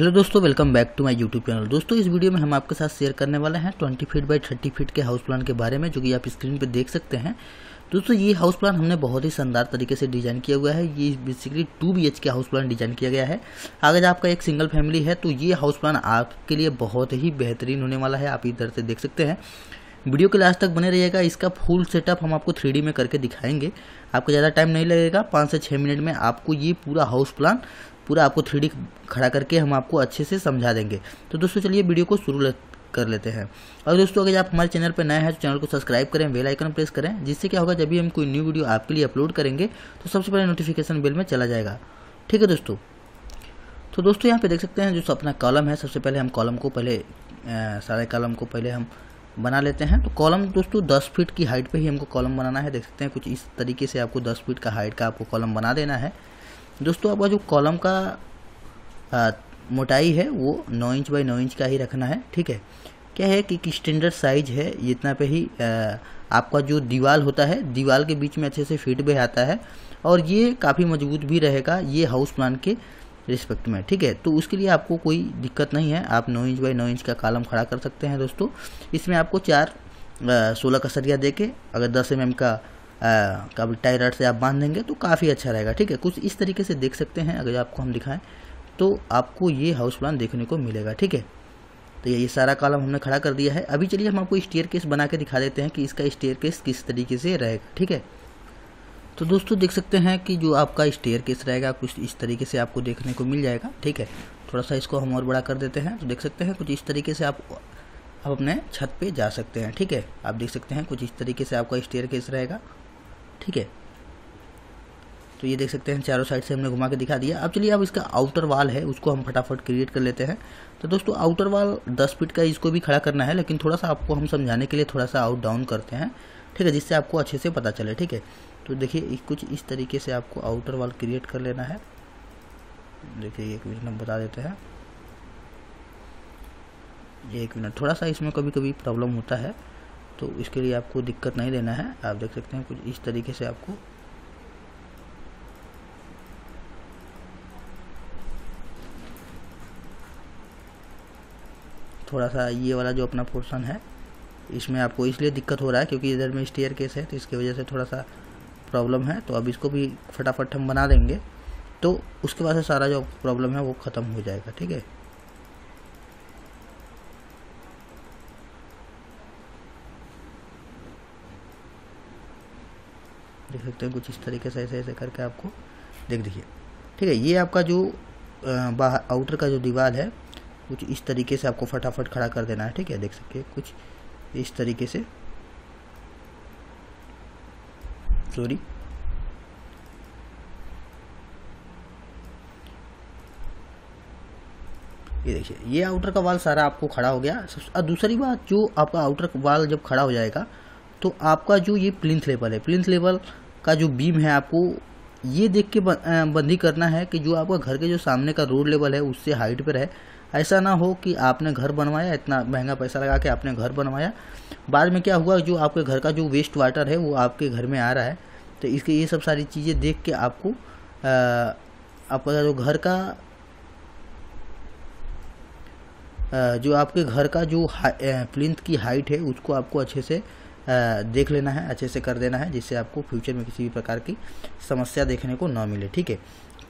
Hello दोस्तों, welcome back to my YouTube channel. दोस्तों, इस वीडियो में हम आपके साथ शेयर करने वाले हैं 20 फीट बाई 30 फीट के हाउस प्लान के बारे में, जो कि आप स्क्रीन पर देख सकते हैं। दोस्तों, ये हाउस प्लान हमने बहुत ही शानदार तरीके से डिज़ाइन किया हुआ है। ये बेसिकली टू बीएच के हाउस प्लान डिज़ाइन किया गया है। अगर आपका एक सिंगल फैमिली है तो ये हाउस प्लान आपके लिए बहुत ही बेहतरीन होने वाला है। आप इधर से देख सकते हैं। वीडियो के लास्ट तक बने रहिएगा, इसका फुल सेटअप हम आपको थ्री में करके दिखाएँगे। आपको ज़्यादा टाइम नहीं लगेगा, पाँच से छः मिनट में आपको ये पूरा हाउस प्लान पूरा आपको थ्री खड़ा करके हम आपको अच्छे से समझा देंगे। तो दोस्तों, चलिए वीडियो को शुरू कर लेते हैं। और दोस्तों, अगर आप हमारे चैनल पर नए हैं तो चैनल को सब्सक्राइब करें बेल आइकन प्रेस करें, जिससे क्या होगा, जब भी हम कोई न्यू वीडियो आपके लिए अपलोड करेंगे तो सबसे पहले नोटिफिकेशन बिल में चला जाएगा। ठीक है दोस्तों? तो दोस्तों, यहाँ पे देख सकते हैं जो अपना कॉलम है, सबसे पहले हम कॉलम को पहले सारे कॉलम को पहले हम बना लेते हैं। तो कॉलम दोस्तों 10 फीट की हाइट पे ही हमको कॉलम बनाना है। देख सकते हैं कुछ इस तरीके से आपको 10 फीट का हाइट का आपको कॉलम बना देना है। दोस्तों आपका जो कॉलम का आ, मोटाई है वो 9 इंच बाई 9 इंच का ही रखना है। ठीक है? क्या है कि स्टैंडर्ड साइज़ है इतना पे ही आ, आपका जो दीवार होता है दीवार के बीच में अच्छे से फिट भी आता है। और ये काफ़ी मज़बूत भी रहेगा ये हाउस प्लान के रिस्पेक्ट में, ठीक है? तो उसके लिए आपको कोई दिक्कत नहीं है। आप नौ इंच बाई नौ इंच का कालम खड़ा कर सकते हैं दोस्तों। इसमें आपको चार सोलह का सरिया दे के अगर दस एम का का टायर से आप बाँध देंगे तो काफ़ी अच्छा रहेगा, ठीक है? कुछ इस तरीके से देख सकते हैं, अगर आपको हम दिखाएँ तो आपको ये हाउस प्लान देखने को मिलेगा, ठीक है? तो ये सारा कालम हमने खड़ा कर दिया है। अभी चलिए हम आपको स्टेयर केस बना के दिखा देते हैं कि इसका स्टेयर केस किस तरीके से रहेगा, ठीक है? तो दोस्तों देख सकते हैं कि जो आपका स्टेयर केस रहेगा, कुछ इस तरीके से आपको देखने को मिल जाएगा, ठीक है? थोड़ा सा इसको हम और बड़ा कर देते हैं। तो देख सकते हैं कुछ इस तरीके से आप आप अपने छत पे जा सकते हैं, ठीक है? आप देख सकते हैं कुछ इस तरीके से आपका स्टेयर केस रहेगा, ठीक है? तो ये देख सकते हैं, चारों साइड से हमने घुमा के दिखा दिया। अब चलिए, अब इसका आउटर वाल है, उसको हम फटाफट क्रिएट कर लेते हैं। तो दोस्तों आउटर वाल 10 फीट का इसको भी खड़ा करना है, लेकिन थोड़ा सा आपको हम समझाने के लिए थोड़ा सा आउट डाउन करते हैं, ठीक है, जिससे आपको अच्छे से पता चले, ठीक है। तो देखिए कुछ इस तरीके से आपको आउटर वाल क्रिएट कर लेना है। देखिए, एक मिनट, हम बता देते हैं। एक मिनट, थोड़ा सा इसमें कभी कभी प्रॉब्लम होता है तो इसके लिए आपको दिक्कत नहीं लेना है। आप देख सकते हैं, कुछ इस तरीके से आपको थोड़ा सा ये वाला जो अपना पोर्शन है, इसमें आपको इसलिए दिक्कत हो रहा है क्योंकि इधर में स्टेयर केस है तो इसकी वजह से थोड़ा सा प्रॉब्लम है तो अब इसको भी फटाफट हम बना देंगे। तो उसके बाद से सारा जो प्रॉब्लम है वो ख़त्म हो जाएगा, ठीक है? देख सकते हैं कुछ इस तरीके से, ऐसे ऐसे करके आपको देख दीजिए। ठीक है, ये आपका जो बाहर आउटर का जो दीवार है कुछ इस तरीके से आपको फटाफट खड़ा कर देना है, ठीक है? देख सकते हैं, कुछ इस तरीके से। सॉरी ये देखिए, ये आउटर का वाल सारा आपको खड़ा हो गया। और दूसरी बात, जो आपका आउटर वाल जब खड़ा हो जाएगा तो आपका जो ये प्लिंथ लेवल है प्लिंथ लेवल का जो बीम है आपको, ये देख के बंदी करना है कि जो आपका घर के जो सामने का रोड लेवल है, उससे हाइट पर रहे। ऐसा ना हो कि आपने घर बनवाया, इतना महँगा पैसा लगा के आपने घर बनवाया। बाद में क्या हुआ, जो आपके घर का जो वेस्ट वाटर है, वो आपके घर में आ रहा है। तो इसके ये सब सारी चीज़ें देख के आपको आपका जो घर का जो आपके घर का जो प्लिंथ की हाइट है, उसको आपको अच्छे से देख लेना है, अच्छे से कर देना है, जिससे आपको फ्यूचर में किसी भी प्रकार की समस्या देखने को ना मिले, ठीक है?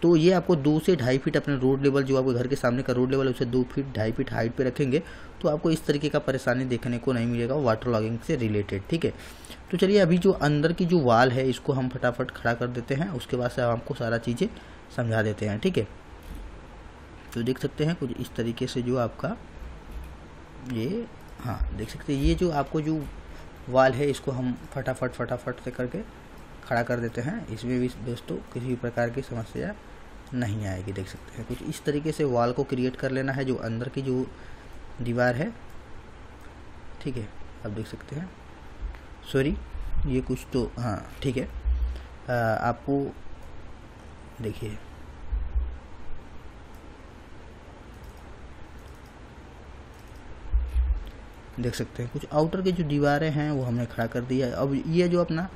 तो ये आपको दो से ढाई फीट अपने रोड लेवल जो आपके घर के सामने का रोड लेवल है, उसे दो फीट ढाई फीट हाइट पे रखेंगे तो आपको इस तरीके का परेशानी देखने को नहीं मिलेगा वाटर लॉगिंग से रिलेटेड ठीक है? तो चलिए, अभी जो अंदर की जो वाल है, इसको हम फटाफट खड़ा कर देते हैं, उसके बाद से आपको सारा चीज़ें समझा देते हैं, ठीक है? तो देख सकते हैं कुछ इस तरीके से जो आपका ये हाँ देख सकते हैं, ये जो आपको जो वाल है, इसको हम फटाफट फटाफट से करके खड़ा कर देते हैं। इसमें भी दोस्तों किसी भी प्रकार की समस्या नहीं आएगी देख सकते हैं। कुछ इस तरीके से वॉल को क्रिएट कर लेना है जो अंदर की जो दीवार है। ठीक है आप देख सकते हैं। सॉरी ये कुछ तो हाँ ठीक है। आ, आपको देखिए। देख सकते हैं कुछ आउटर की जो दीवारें हैं वो हमने खड़ा कर दिया है। अब ये जो अपना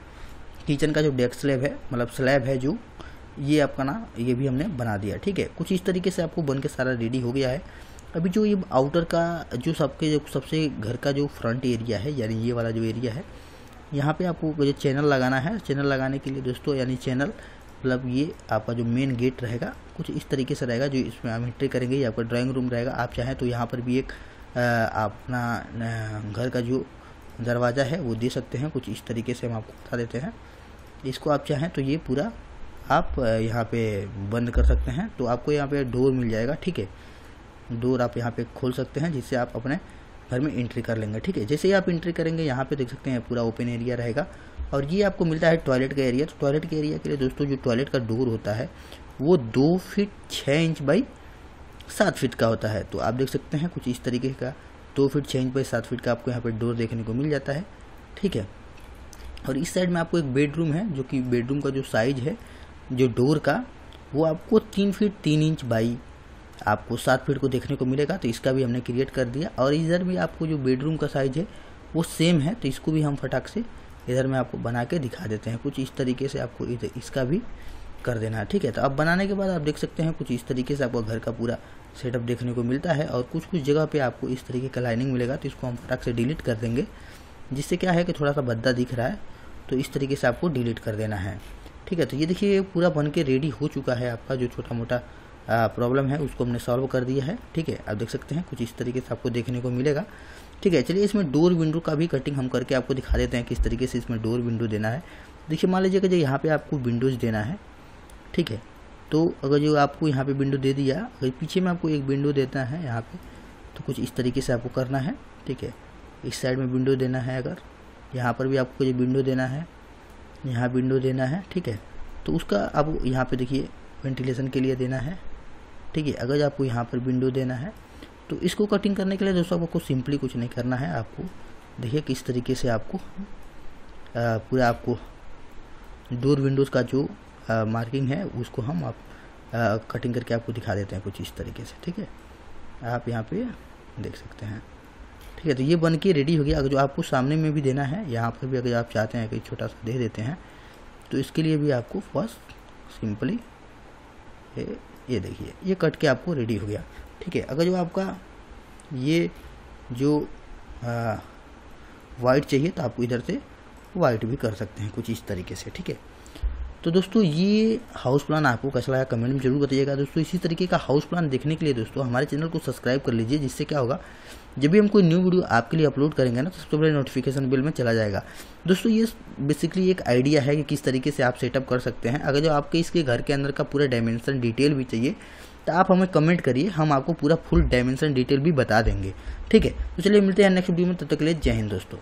किचन का जो डेस्क स्लैब है मतलब स्लैब है जो ये आपका ना, ये भी हमने बना दिया, ठीक है? कुछ इस तरीके से आपको बन के सारा रेडी हो गया है। अभी जो ये आउटर का, जो सबके, जो सबसे घर का जो फ्रंट एरिया है, यानी ये वाला जो एरिया है, यहाँ पे आपको जो चैनल लगाना है। चैनल लगाने के लिए दोस्तों, यानी चैनल मतलब ये आपका जो मेन गेट रहेगा, कुछ इस तरीके से रहेगा जो इसमें हम एंट्री करेंगे, ये आपका ड्राइंग रूम रहेगा। आप चाहें तो यहाँ पर भी एक अपना घर का जो दरवाज़ा है, वो दे सकते हैं। कुछ इस तरीके से हम आपको बता देते हैं। इसको आप चाहें तो ये पूरा आप यहाँ पे बंद कर सकते हैं। तो आपको यहाँ पे डोर मिल जाएगा, ठीक है? डोर आप यहाँ पे खोल सकते हैं, जिससे आप अपने घर में एंट्री कर लेंगे, ठीक है? जैसे ही आप एंट्री करेंगे, यहाँ पे देख सकते हैं पूरा ओपन एरिया रहेगा। और ये आपको मिलता है टॉयलेट का एरिया। तो टॉयलेट के एरिया के लिए दोस्तों, जो टॉयलेट का डोर होता है, वो दो फीट छः इंच बाई सात फीट का होता है। तो आप देख सकते हैं कुछ इस तरीके का दो फीट छः इंच बाई सात फीट का आपको यहाँ पर डोर देखने को मिल जाता है, ठीक है? और इस साइड में आपको एक बेडरूम है, जो कि बेडरूम का जो साइज़ है जो डोर का, वो आपको तीन फीट तीन इंच बाई, आपको सात फीट को देखने को मिलेगा तो इसका भी हमने क्रिएट कर दिया। और इधर भी आपको जो बेडरूम का साइज़ है, वो सेम है तो इसको भी हम फटाक से इधर में आपको बना के दिखा देते हैं। कुछ इस तरीके से आपको इधर, इसका भी कर देना है, ठीक है? तो अब बनाने के बाद आप देख सकते हैं, कुछ इस तरीके से आपको घर का पूरा सेटअप देखने को मिलता है, और कुछ कुछ जगह पे आपको इस तरीके का लाइनिंग मिलेगा तो इसको हम फटाक से डिलीट कर देंगे। जिससे क्या है कि थोड़ा सा बद्दा दिख रहा है तो इस तरीके से आपको डिलीट कर देना है। ठीक है तो ये देखिए पूरा बन के रेडी हो चुका है आपका जो छोटा मोटा प्रॉब्लम है, उसको हमने सॉल्व कर दिया है, ठीक है? आप देख सकते हैं, कुछ इस तरीके से आपको देखने को मिलेगा। ठीक है, चलिए इसमें डोर विंडो का भी कटिंग हम करके आपको दिखा देते हैं, किस तरीके से इसमें डोर विंडो देना है। देखिए, मान लीजिए कि जो यहाँ पे आपको विंडोज़ देना है, ठीक है? तो अगर जो आपको यहाँ पे विंडो दे दिया, अगर पीछे में आपको एक विंडो देना है यहाँ पे तो कुछ इस तरीके से आपको करना है, ठीक है? इस साइड में विंडो देना है अगर, यहाँ पर भी आपको जो विंडो देना है यहाँ विंडो देना है ठीक है? तो उसका अब यहाँ पे देखिए वेंटिलेशन के लिए देना है ठीक है? अगर आपको यहाँ पर विंडो देना है तो इसको कटिंग करने के लिए दोस्तों आपको सिंपली कुछ नहीं करना है। आपको देखिए किस तरीके से आपको पूरा आपको डोर विंडोज़ का जो आ, मार्किंग है उसको हम आप आ, कटिंग करके आपको दिखा देते हैं कुछ इस तरीके से ठीक है? आप यहाँ पे देख सकते हैं। ठीक है तो ये बन के रेडी हो गया। अगर जो आपको सामने में भी देना है, यहाँ पर भी अगर आप चाहते हैं कि छोटा सा दे देते हैं तो इसके लिए भी आपको फ़र्स्ट सिंपली ये ये देखिए, ये कट के आपको रेडी हो गया। ठीक है, अगर जो आपका ये जो वाइट चाहिए तो आपको इधर से वाइट भी कर सकते हैं, कुछ इस तरीके से। ठीक है तो दोस्तों, ये हाउस प्लान आपको कैसा लगा कमेंट में ज़रूर बताइएगा। दोस्तों, इसी तरीके का हाउस प्लान देखने के लिए दोस्तों, हमारे चैनल को सब्सक्राइब कर लीजिए, जिससे क्या होगा, जब भी हम कोई न्यू वीडियो आपके लिए अपलोड करेंगे ना तो सबसे पहले नोटिफिकेशन बिल में चला जाएगा। दोस्तों, ये बेसिकली एक आइडिया है कि किस तरीके से आप सेटअप कर सकते हैं। अगर जो आपके इसके घर के अंदर का पूरा डायमेंशन डिटेल भी चाहिए तो आप हमें कमेंट करिए, हम आपको पूरा फुल डायमेंशन डिटेल भी बता देंगे। ठीक है तो चलिए मिलते हैं नेक्स्ट वीडियो में, तब तक के लिए जय हिंद दोस्तों।